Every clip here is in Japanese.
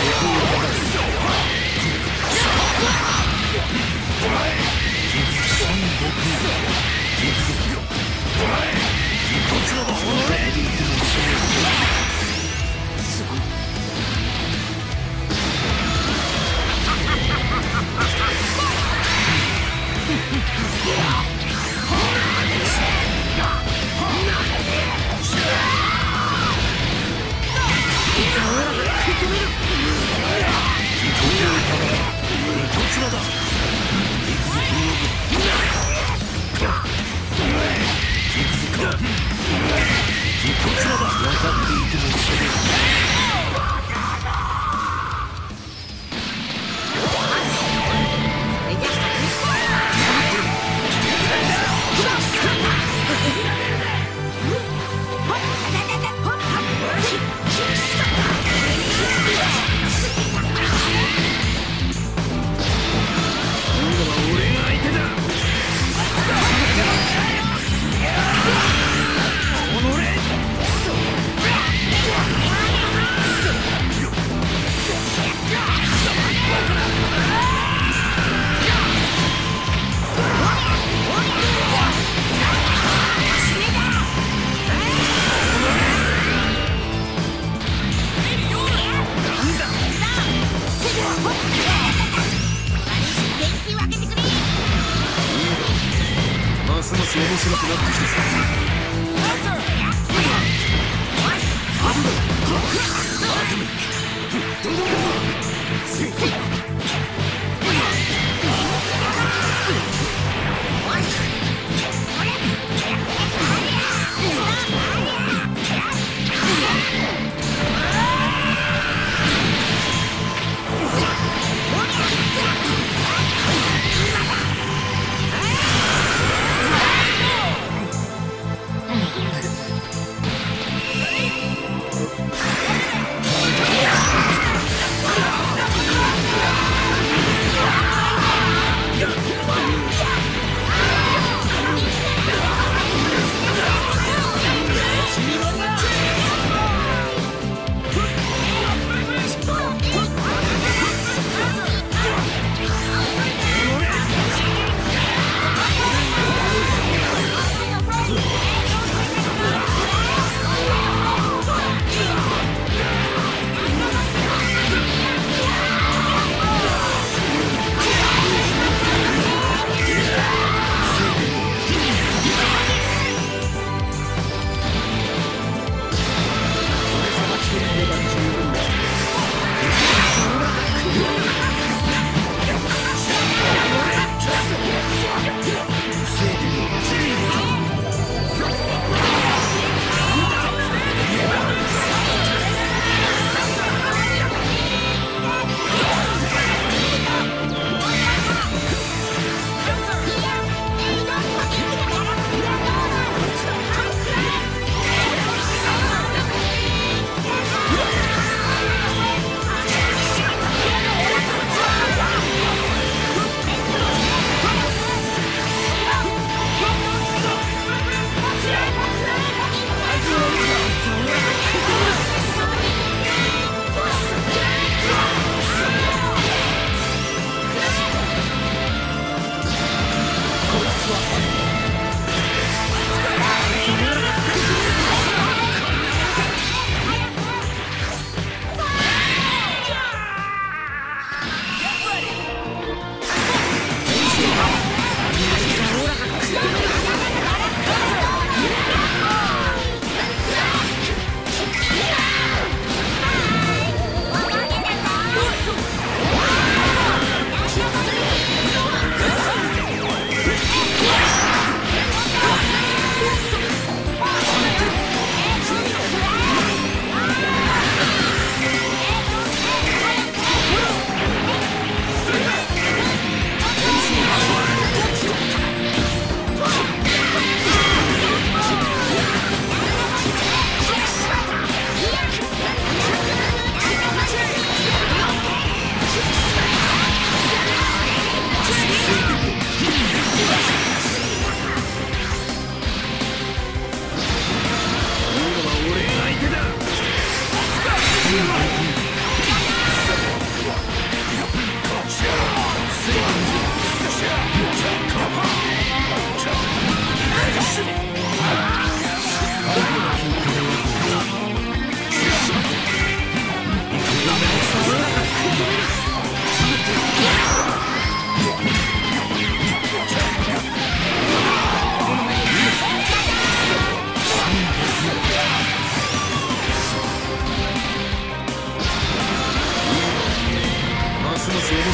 Thank you. 面白くなってきたぞ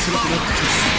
白くなってきます。